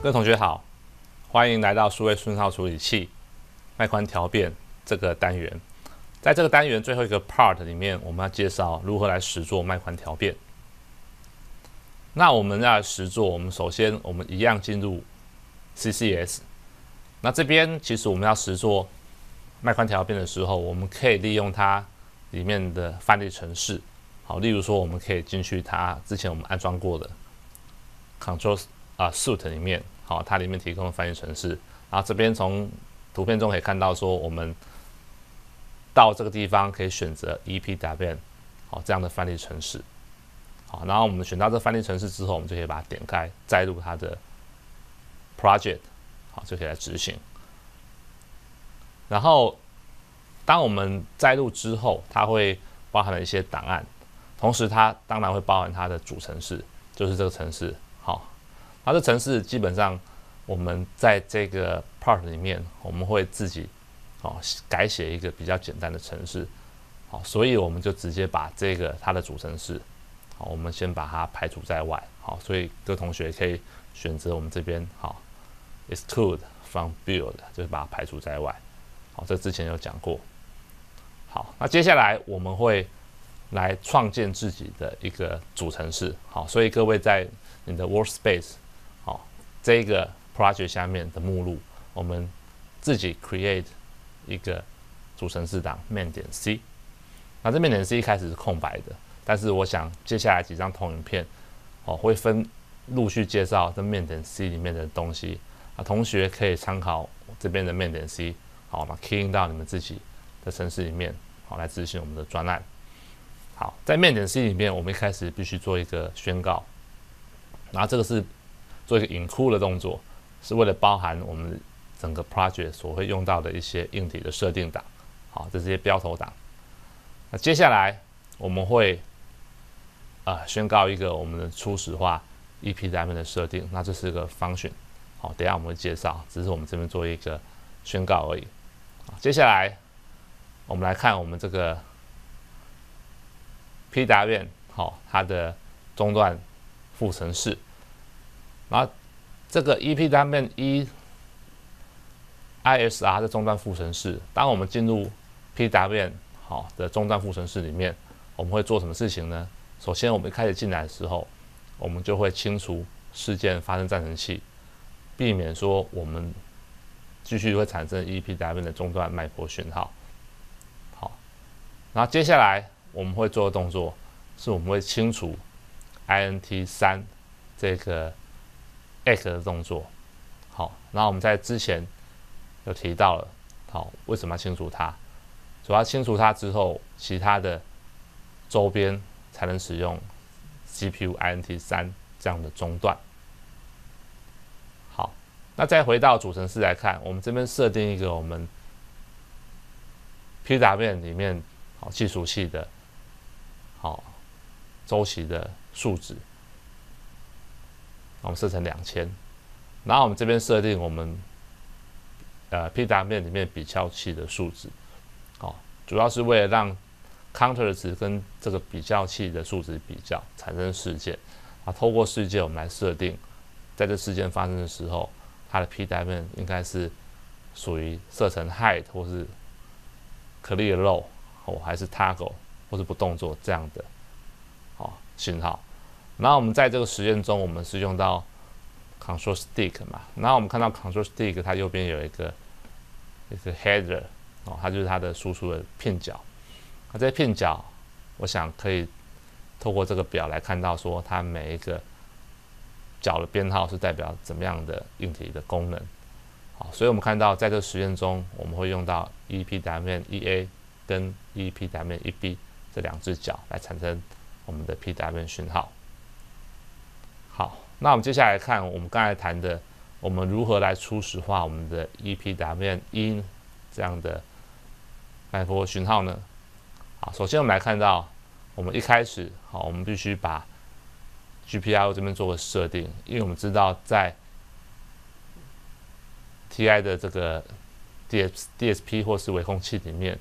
各位同学好，欢迎来到数位讯号处理器脉宽调变这个单元。在这个单元最后一个 part 里面，我们要介绍如何来实做脉宽调变。那我们要实做，我们首先我们一样进入 CCS。那这边其实我们要实做脉宽调变的时候，我们可以利用它里面的范例程式。好，例如说我们可以进去它之前我们安装过的 Control 啊 Suit 里面，好，它里面提供的翻译程式。然后这边从图片中可以看到说，我们到这个地方可以选择 EPWM 好这样的翻译程式。好，然后我们选到这翻译程式之后，我们就可以把它点开，载入它的 project，好，就可以来执行。然后当我们载入之后，它会包含了一些档案，同时它当然会包含它的主程式，就是这个程式。它的程式基本上我们在这个 part 里面，我们会自己哦改写一个比较简单的程式。好，所以我们就直接把这个它的主程式。好，我们先把它排除在外。好，所以各位同学可以选择我们这边好，exclude from build，就是把它排除在外。好，这之前有讲过。好，那接下来我们会来创建自己的一个主程式。好，所以各位在你的 workspace，这个 project 下面的目录，我们自己 create 一个主程式档 main 点 c。那这边点 c 一开始是空白的。但是我想接下来几张投影片，哦，会分陆续介绍这面点 C 里面的东西啊，同学可以参考这边的面点 C，好，那 key 到你们自己的城市里面，好，来执行我们的专案。好，在面点 C 里面，我们一开始必须做一个宣告，然后这个是做一个隐库的动作，是为了包含我们整个 project 所会用到的一些硬体的设定档，好，这是些标头档。那接下来我们会啊，宣告一个我们的初始化 EP 单面的设定，那这是个 function，好，等下我们会介绍，只是我们这边做一个宣告而已。接下来我们来看我们这个 P 达面，好，它的中段副程式，然后这个 EP 单面一 ISR 的中段副程式，当我们进入 P 达面好的中段副程式里面，我们会做什么事情呢？首先，我们一开始进来的时候，我们就会清除事件发生暂存器，避免说我们继续会产生 EPW 的中断脉搏讯号。好，然后接下来我们会做的动作是，我们会清除 INT 三这个 X 的动作。好，然后我们在之前有提到了，好，为什么要清除它？主要清除它之后，其他的周边。才能使用 CPU INT 三这样的中断。好，那再回到主程式来看，我们这边设定一个我们 PWM 里面好计数器的好周期的数值，我们设成两千。然后我们这边设定我们呃 PWM 里面比较器的数值，好，主要是为了让 counter 的值跟这个比较器的数值比较产生事件，啊，透过事件我们来设定，在这事件发生的时候，它的 P 单面应该是属于设成 hide 或是 clear low 哦，还是 toggle 或是不动作这样的，好信号。然后我们在这个实验中，我们是用到 control stick 嘛，然后我们看到 control stick 它右边有一个一个 header 哦，它就是它的输出的片角。那这些片角，我想可以透过这个表来看到，说它每一个角的编号是代表怎么样的硬体的功能。好，所以我们看到在这个实验中，我们会用到 EP 单面 EA 跟 EP 单面 EB 这两只角来产生我们的 PWM 讯号。好，那我们接下来看我们刚才谈的，我们如何来初始化我们的 EPW 音这样的脉波讯号呢？好，首先我们来看到，我们一开始好，我们必须把 GPIO 这边做个设定，因为我们知道在 TI 的这个 DS DSP 或是微控器里面，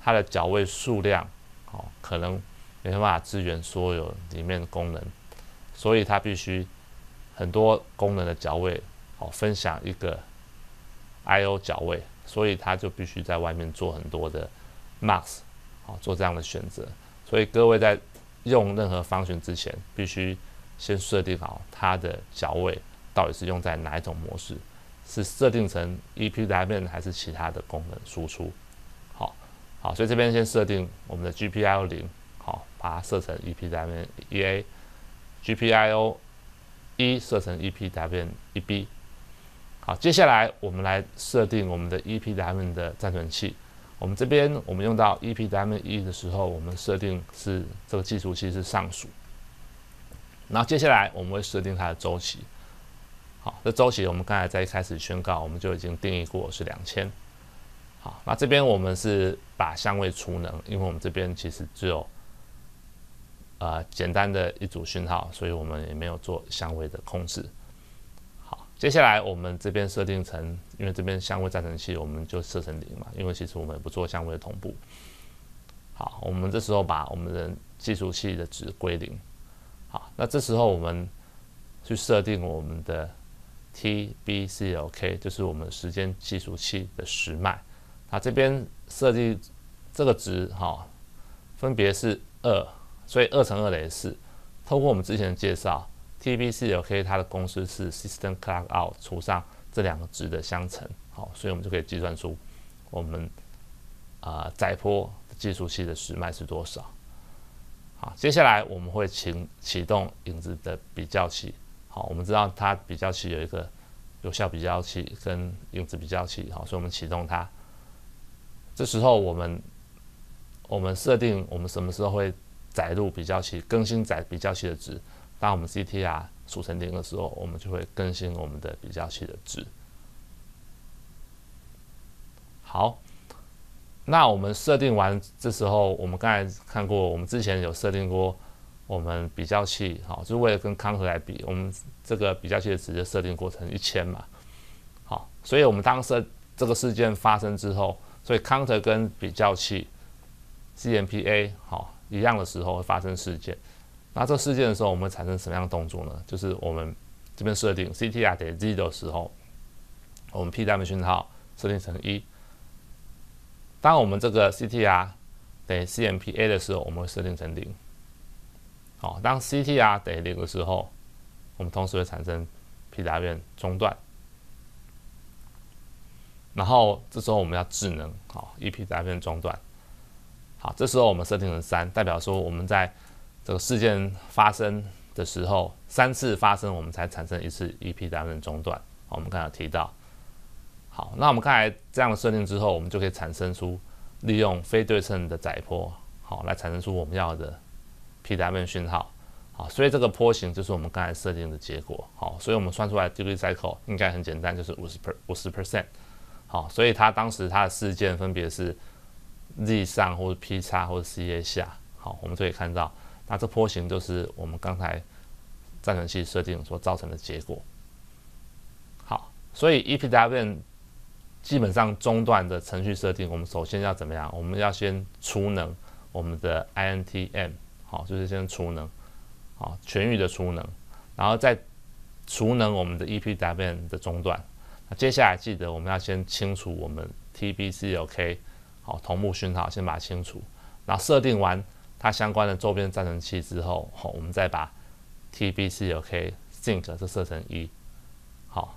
它的脚位数量好可能没办法支援所有里面的功能，所以它必须很多功能的脚位好分享一个 I/O 脚位，所以它就必须在外面做很多的 mask，好做这样的选择。所以各位在用任何方选之前，必须先设定好它的脚位到底是用在哪一种模式，是设定成 EPWM 还是其他的功能输出。好，好，所以这边先设定我们的 GPIO 零，好，把它设成 EPWM 一 GPIO 一设成 EPWM 一 B。好，接下来我们来设定我们的 EPWM 的暂存器。我们这边我们用到 EPWM 一的时候，我们设定是这个计数器是上数。然后接下来我们会设定它的周期。好，这周期我们刚才在一开始宣告，我们就已经定义过是两千。好，那这边我们是把相位储能，因为我们这边其实只有呃简单的一组讯号，所以我们也没有做相位的控制。好接下来我们这边设定成，因为这边相位暂存器我们就设成零嘛，因为其实我们不做相位的同步。好，我们这时候把我们的计数器的值归零。好，那这时候我们去设定我们的 T B C L K，就是我们时间计数器的时脉。那这边设计这个值哈，分别是二，所以二乘二等于四。透过我们之前的介绍。TBCLK 它的公式是 System Clock Out 除上这两个值的相乘，好，所以我们就可以计算出我们啊载波计数器的时脉是多少。好，接下来我们会请启动影子的比较器。好，我们知道它比较器有一个有效比较器跟影子比较器，好，所以我们启动它。这时候我们我们设定我们什么时候会载入比较器，更新载比较器的值。当我们 CTR 储成零的时候，我们就会更新我们的比较器的值。好，那我们设定完，这时候我们刚才看过，我们之前有设定过我们比较器，好，就是为了跟康和来比，我们这个比较器的值就设定过程一千嘛。好，所以我们当设这个事件发生之后，所以康和跟比较器 CMPA 好一样的时候会发生事件。那这事件的时候，我们会产生什么样的动作呢？就是我们这边设定 CTR 等于 Z 的时候，我们 PWM 讯号设定成一。当我们这个 CTR 等于 CMPA 的时候，我们会设定成零。好，当 CTR 等于零的时候，我们同时会产生 PWM 中断。然后这时候我们要智能，好，E P W 中断。好，这时候我们设定成三，代表说我们在这个事件发生的时候，三次发生，我们才产生一次 EPW 中断。好，我们刚才提到，好，那我们刚才这样的设定之后，我们就可以产生出利用非对称的载波，好，来产生出我们要的 P W 讯号。好，所以这个波形就是我们刚才设定的结果。好，所以我们算出来 duty cycle 应该很简单，就是五十 per 五十 percent。好，所以它当时它的事件分别是 Z 上或者 P 叉或者 CA 下。好，我们就可以看到。那这波形就是我们刚才暂存器设定所造成的结果。好，所以 EPW 基本上中断的程序设定，我们首先要怎么样？我们要先储能我们的 INTM，好，就是先储能，好，全域的储能，然后再储能我们的 EPWM 的中断。那接下来记得我们要先清除我们 TBCLK，好，同步讯号先把它清除，然后设定完。它相关的周边暂存器之后，好，我们再把 TBCLK Sync 这设成一，好，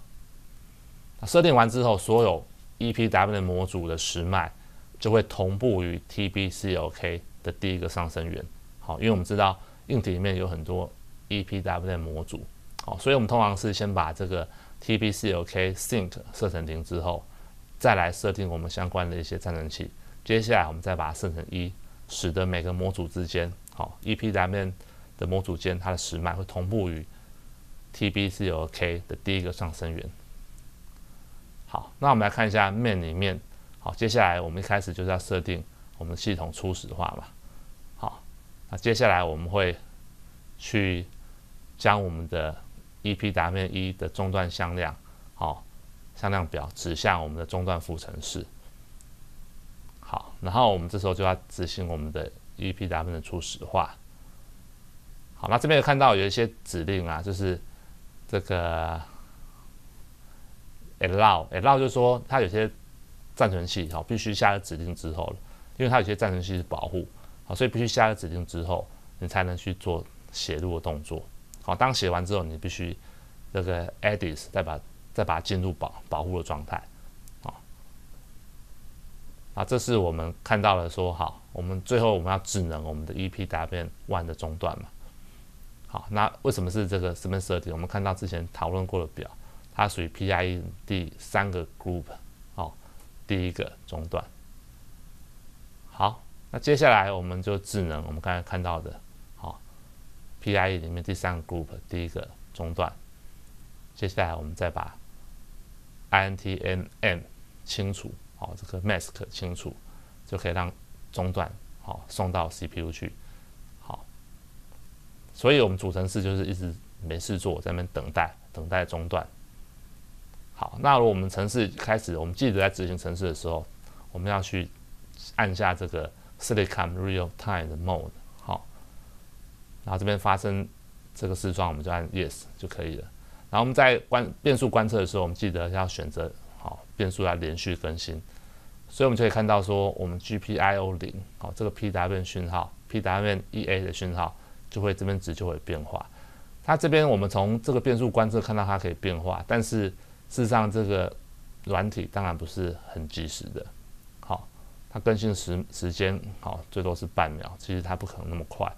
设定完之后，所有 EPW 模组的时脉就会同步于 TBCLK 的第一个上升源，好，因为我们知道硬体里面有很多 EPW 模组，好，所以我们通常是先把这个 TBCLK Sync 设成零之后，再来设定我们相关的一些暂存器，接下来我们再把它设成一。使得每个模组之间，好 EPW 的模组间，它的时脉会同步于 TBCLK 的第一个上升源。好，那我们来看一下 main 里面，好，接下来我们一开始就是要设定我们系统初始化嘛。好，那接下来我们会去将我们的 EPW 一的中断向量，向量表指向我们的中断副程式。好，然后我们这时候就要执行我们的 EPW 的初始化。好，那这边有看到有一些指令啊，就是这个 allow，allow 就是说它有些暂存器好必须下了指令之后了，因为它有些暂存器是保护好，所以必须下了指令之后，你才能去做写入的动作好。当写完之后，你必须这个 edit 再把再把它进入保保护的状态啊。啊，这是我们看到了说好，我们最后我们要智能我们的 EPW One 的中断嘛。好，那为什么是这个 Smart 设定？我们看到之前讨论过的表，它属于 PIE 第三个 group，好，第一个中断。好，那接下来我们就智能，我们刚才看到的，好，PIE 里面第三个 group 第一个中断。接下来我们再把 INTMM 清除，好，这个 mask 清除，就可以让中断好送到 CPU 去好。所以，我们主程式就是一直没事做，在那边等待，等待中断。好，那如果我们程式开始，我们记得在执行程式的时候，我们要去按下这个 Silicon Real Time 的 Mode。好，然后这边发生这个事状，我们就按 Yes 就可以了。然后我们在观变数观测的时候，我们记得要选择好变数要连续更新。所以我们就可以看到说，我们 GPIO 零好这个 PW 讯号，PWM EA 的讯号。就会这边值就会变化，它这边我们从这个变数观测看到它可以变化，但是事实上这个软体当然不是很及时的，好，它更新时时间好最多是半秒，其实它不可能那么快，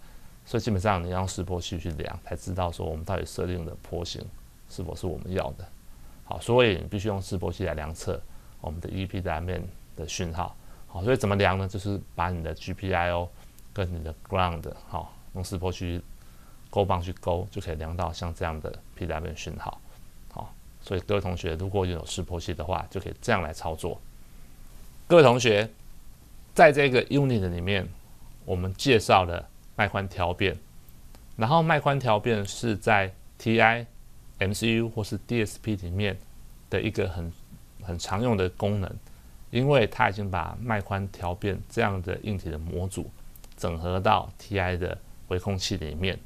所以基本上你要用示波器去量才知道说我们到底设定的波形是否是我们要的，好，所以你必须用示波器来量测我们的 EP 的面的讯号，好，所以怎么量呢？就是把你的 GPIO 跟你的 ground 好。用示波去勾棒去勾，就可以量到像这样的 PWM 讯号。好，所以各位同学如果有示波器的话，就可以这样来操作。各位同学，在这个 unit 里面，我们介绍了脉宽调变，然后脉宽调变是在 TI、MCU 或是 DSP 里面的一个很很常用的功能，因为它已经把脉宽调变这样的硬体的模组整合到 TI 的。微控器里面，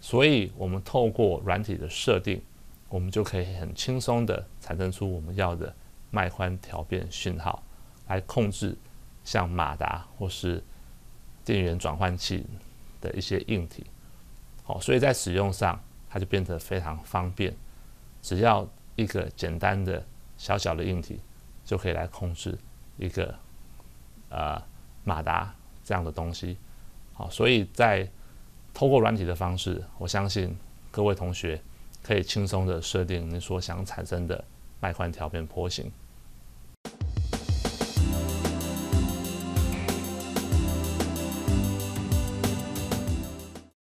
所以我们透过软体的设定，我们就可以很轻松的产生出我们要的脉宽调变讯号，来控制像马达或是电源转换器的一些硬体。好，所以在使用上它就变得非常方便，只要一个简单的小小的硬体就可以来控制一个呃马达这样的东西。好，所以在透过软体的方式，我相信各位同学可以轻松的设定你所想产生的脉宽调变波形。